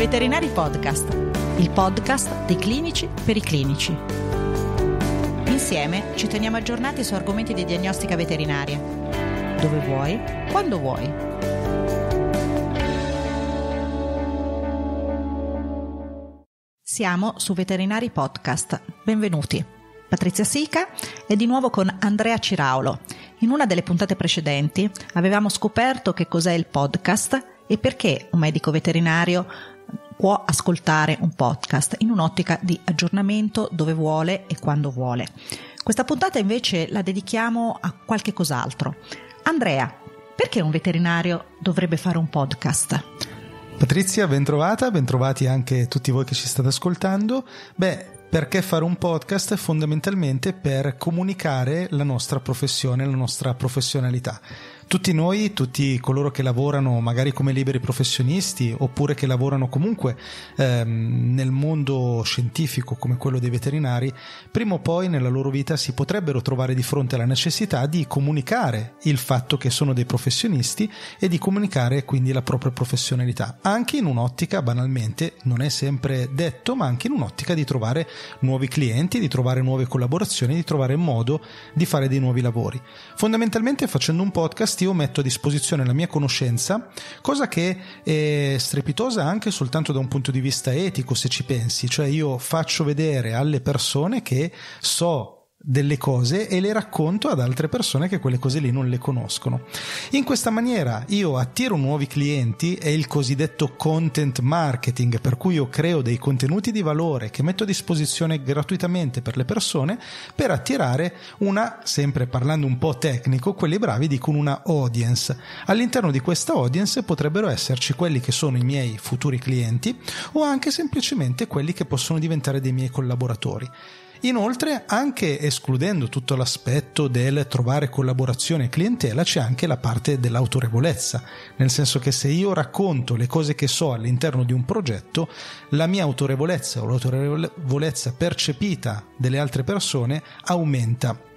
Veterinari Podcast, il podcast dei clinici per i clinici. Insieme ci teniamo aggiornati su argomenti di diagnostica veterinaria. Dove vuoi, quando vuoi. Siamo su Veterinari Podcast. Benvenuti. Patrizia Sica e di nuovo con Andrea Ciraulo. In una delle puntate precedenti avevamo scoperto che cos'è il podcast e perché un medico veterinario può ascoltare un podcast in un'ottica di aggiornamento dove vuole e quando vuole. Questa puntata invece la dedichiamo a qualche cos'altro. Andrea, perché un veterinario dovrebbe fare un podcast? Patrizia, bentrovata, bentrovati anche tutti voi che ci state ascoltando. Beh, perché fare un podcast? Fondamentalmente per comunicare la nostra professione, la nostra professionalità tutti noi, tutti coloro che lavorano magari come liberi professionisti oppure che lavorano comunque ehm, nel mondo scientifico come quello dei veterinari, prima o poi nella loro vita si potrebbero trovare di fronte alla necessità di comunicare il fatto che sono dei professionisti e di comunicare quindi la propria professionalità, anche in un'ottica banalmente, non è sempre detto, ma anche in un'ottica di trovare nuovi clienti, di trovare nuove collaborazioni, di trovare modo di fare dei nuovi lavori. Fondamentalmente facendo un podcast io metto a disposizione la mia conoscenza, cosa che è strepitosa anche soltanto da un punto di vista etico, se ci pensi, cioè io faccio vedere alle persone che so delle cose e le racconto ad altre persone che quelle cose lì non le conoscono. In questa maniera io attiro nuovi clienti, è il cosiddetto content marketing, per cui io creo dei contenuti di valore che metto a disposizione gratuitamente per le persone per attirare una, sempre parlando un po' tecnico, quelli bravi dicono una audience. All'interno di questa audience potrebbero esserci quelli che sono i miei futuri clienti o anche semplicemente quelli che possono diventare dei miei collaboratori. Inoltre, anche escludendo tutto l'aspetto del trovare collaborazione e clientela, c'è anche la parte dell'autorevolezza, nel senso che se io racconto le cose che so all'interno di un progetto, la mia autorevolezza o l'autorevolezza percepita delle altre persone aumenta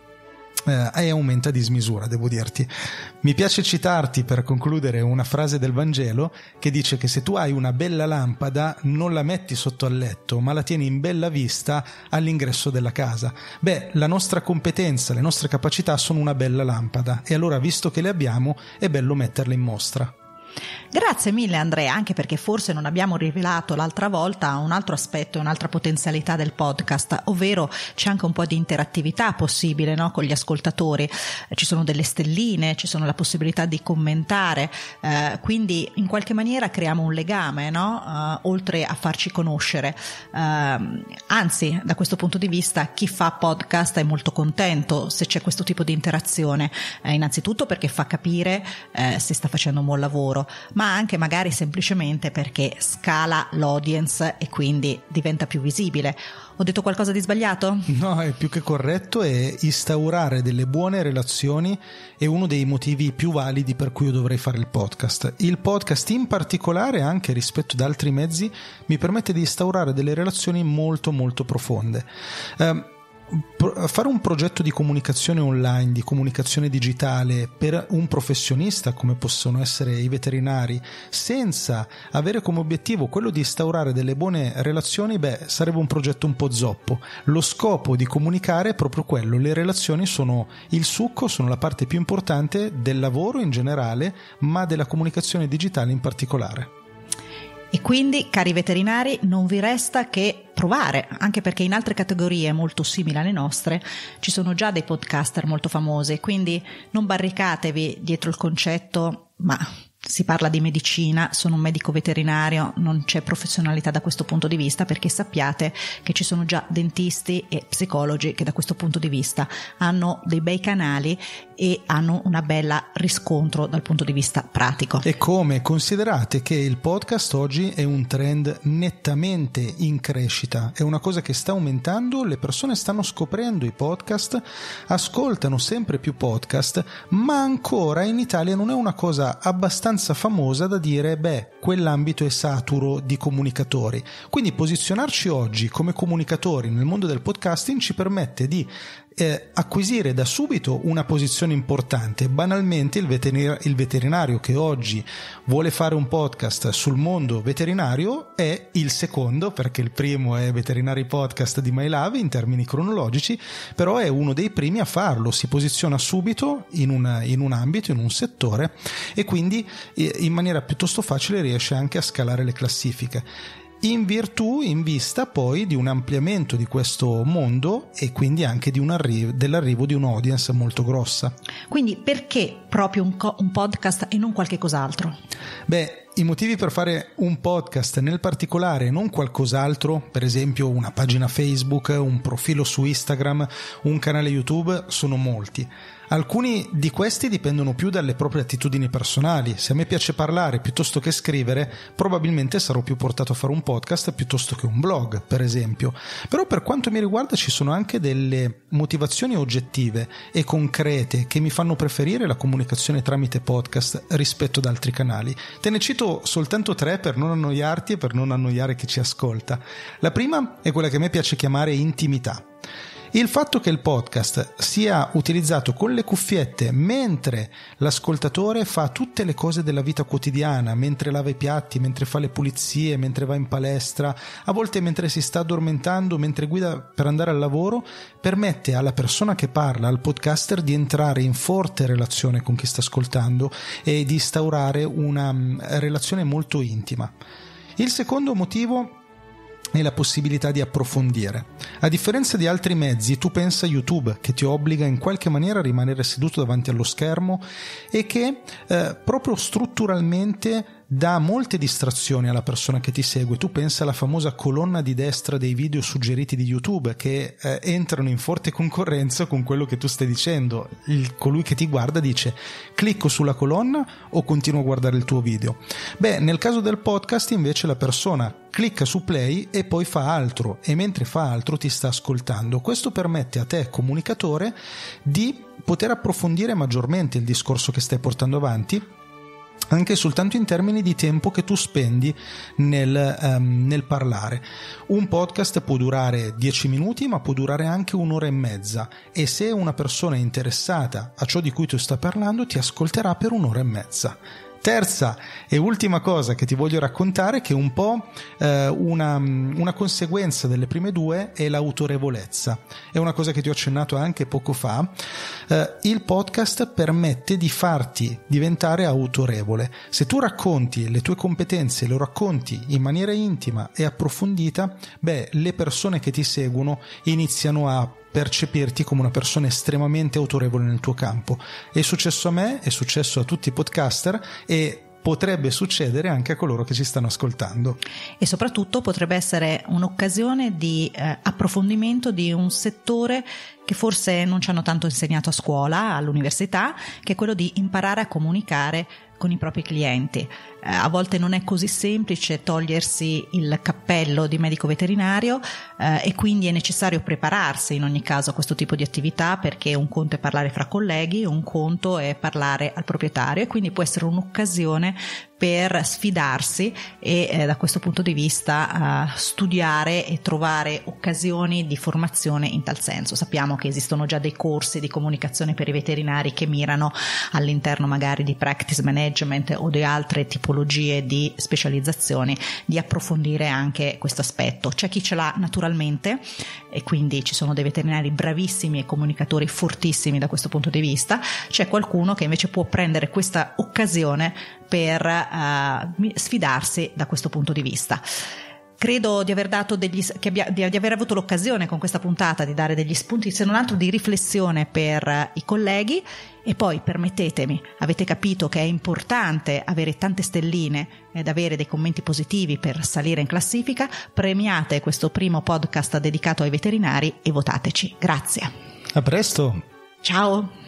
e aumenta di smisura, devo dirti. Mi piace citarti per concludere una frase del Vangelo che dice che se tu hai una bella lampada non la metti sotto al letto, ma la tieni in bella vista all'ingresso della casa. Beh, la nostra competenza, le nostre capacità sono una bella lampada e allora visto che le abbiamo è bello metterle in mostra. Grazie mille Andrea, anche perché forse non abbiamo rivelato l'altra volta un altro aspetto, un'altra potenzialità del podcast, ovvero c'è anche un po' di interattività possibile no? con gli ascoltatori, ci sono delle stelline, ci sono la possibilità di commentare, eh, quindi in qualche maniera creiamo un legame, no? uh, oltre a farci conoscere. Uh, anzi, da questo punto di vista, chi fa podcast è molto contento se c'è questo tipo di interazione, eh, innanzitutto perché fa capire eh, se sta facendo un buon lavoro, ma anche magari semplicemente perché scala l'audience e quindi diventa più visibile. Ho detto qualcosa di sbagliato? No, è più che corretto e instaurare delle buone relazioni è uno dei motivi più validi per cui io dovrei fare il podcast. Il podcast in particolare, anche rispetto ad altri mezzi, mi permette di instaurare delle relazioni molto molto profonde. Um, fare un progetto di comunicazione online, di comunicazione digitale per un professionista come possono essere i veterinari, senza avere come obiettivo quello di instaurare delle buone relazioni, beh, sarebbe un progetto un po' zoppo. Lo scopo di comunicare è proprio quello, le relazioni sono il succo, sono la parte più importante del lavoro in generale, ma della comunicazione digitale in particolare. E quindi, cari veterinari, non vi resta che provare, anche perché in altre categorie molto simili alle nostre ci sono già dei podcaster molto famosi, quindi non barricatevi dietro il concetto, ma si parla di medicina, sono un medico veterinario, non c'è professionalità da questo punto di vista perché sappiate che ci sono già dentisti e psicologi che da questo punto di vista hanno dei bei canali e hanno una bella riscontro dal punto di vista pratico. E come considerate che il podcast oggi è un trend nettamente in crescita, è una cosa che sta aumentando, le persone stanno scoprendo i podcast, ascoltano sempre più podcast, ma ancora in Italia non è una cosa abbastanza abbastanza famosa da dire, beh, quell'ambito è saturo di comunicatori. Quindi posizionarci oggi come comunicatori nel mondo del podcasting ci permette di eh, acquisire da subito una posizione importante. Banalmente il, veterinario, il veterinario che oggi vuole fare un podcast sul mondo veterinario è il secondo, perché il primo è Veterinari Podcast di My Love in termini cronologici, però è uno dei primi a farlo, si posiziona subito in, una, in un ambito, in un settore e quindi eh, in maniera piuttosto facile riesce anche a scalare le classifiche in virtù, in vista poi di un ampliamento di questo mondo e quindi anche di arri- dell'arrivo di un'audience molto grossa. Quindi perché proprio un, co- un podcast e non qualche cos'altro? Beh, i motivi per fare un podcast nel particolare non qualcos'altro, per esempio una pagina Facebook, un profilo su Instagram, un canale YouTube, sono molti. Alcuni di questi dipendono più dalle proprie attitudini personali. Se a me piace parlare piuttosto che scrivere, probabilmente sarò più portato a fare un podcast piuttosto che un blog, per esempio. Però per quanto mi riguarda ci sono anche delle motivazioni oggettive e concrete che mi fanno preferire la comunicazione tramite podcast rispetto ad altri canali. Te ne cito soltanto tre per non annoiarti e per non annoiare chi ci ascolta. La prima è quella che a me piace chiamare intimità. Il fatto che il podcast sia utilizzato con le cuffiette mentre l'ascoltatore fa tutte le cose della vita quotidiana, mentre lava i piatti, mentre fa le pulizie, mentre va in palestra, a volte mentre si sta addormentando, mentre guida per andare al lavoro, permette alla persona che parla, al podcaster, di entrare in forte relazione con chi sta ascoltando e di instaurare una mm, relazione molto intima. Il secondo motivo e la possibilità di approfondire. A differenza di altri mezzi, tu pensa a YouTube che ti obbliga in qualche maniera a rimanere seduto davanti allo schermo e che eh, proprio strutturalmente dà molte distrazioni alla persona che ti segue. Tu pensa alla famosa colonna di destra dei video suggeriti di YouTube che eh, entrano in forte concorrenza con quello che tu stai dicendo. Il, colui che ti guarda dice clicco sulla colonna o continuo a guardare il tuo video. Beh, nel caso del podcast invece la persona clicca su play e poi fa altro e mentre fa altro ti sta ascoltando. Questo permette a te comunicatore di poter approfondire maggiormente il discorso che stai portando avanti anche soltanto in termini di tempo che tu spendi nel, um, nel, parlare. Un podcast può durare 10 minuti, ma può durare anche un'ora e mezza e se una persona è interessata a ciò di cui tu stai parlando, ti ascolterà per un'ora e mezza. Terza e ultima cosa che ti voglio raccontare, che è un po' eh, una, una, conseguenza delle prime due, è l'autorevolezza. È una cosa che ti ho accennato anche poco fa. Eh, il podcast permette di farti diventare autorevole. Se tu racconti le tue competenze, lo racconti in maniera intima e approfondita, beh, le persone che ti seguono iniziano a percepirti come una persona estremamente autorevole nel tuo campo. È successo a me, è successo a tutti i podcaster e potrebbe succedere anche a coloro che ci stanno ascoltando. E soprattutto potrebbe essere un'occasione di eh, approfondimento di un settore che forse non ci hanno tanto insegnato a scuola, all'università, che è quello di imparare a comunicare con i propri clienti. Eh, a volte non è così semplice togliersi il cappello di medico veterinario eh, e quindi è necessario prepararsi in ogni caso a questo tipo di attività perché un conto è parlare fra colleghi, un conto è parlare al proprietario e quindi può essere un'occasione per sfidarsi e eh, da questo punto di vista uh, studiare e trovare occasioni di formazione in tal senso. Sappiamo che esistono già dei corsi di comunicazione per i veterinari che mirano all'interno magari di practice management o di altre tipologie di specializzazioni di approfondire anche questo aspetto. C'è chi ce l'ha naturalmente e quindi ci sono dei veterinari bravissimi e comunicatori fortissimi da questo punto di vista, c'è qualcuno che invece può prendere questa occasione per uh, sfidarsi da questo punto di vista. Credo di aver, degli, abbia, di aver avuto l'occasione con questa puntata di dare degli spunti, se non altro di riflessione per uh, i colleghi e poi permettetemi, avete capito che è importante avere tante stelline ed avere dei commenti positivi per salire in classifica, premiate questo primo podcast dedicato ai veterinari e votateci. Grazie. A presto. Ciao.